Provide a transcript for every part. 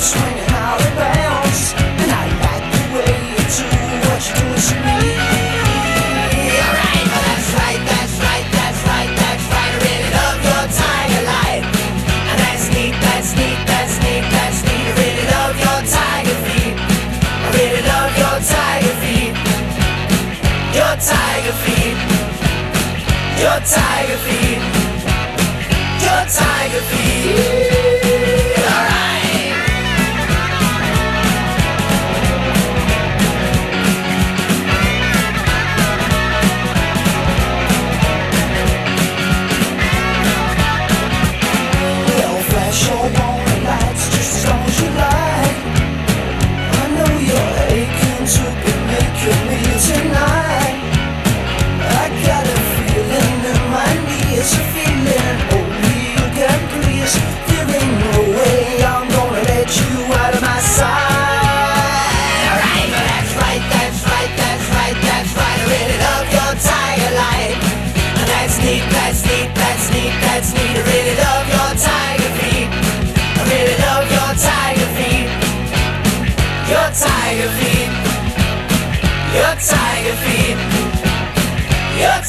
swinging out of. And I like the way you do what you're doing to me. Alright, that's right, that's right, that's right, that's right. I really love your tiger light. And that's neat, that's neat, that's neat, that's neat. I really love your tiger feet. I really love. Your tiger feet. Your tiger feet. Your tiger feet.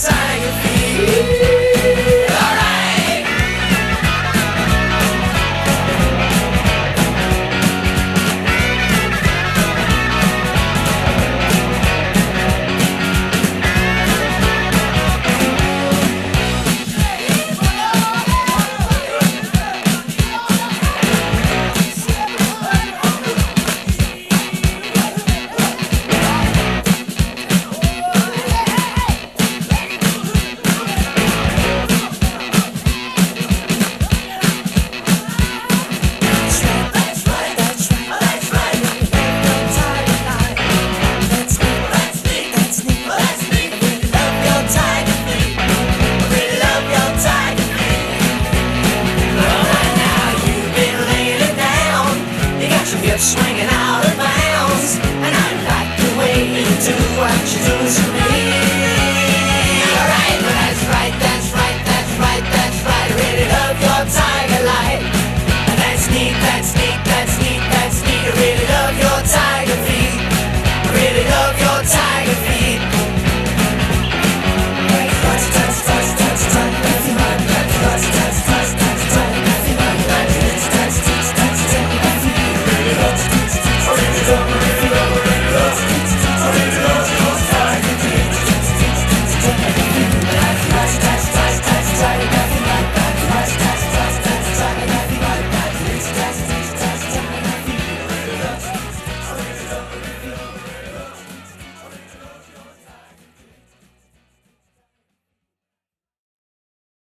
outside. She's always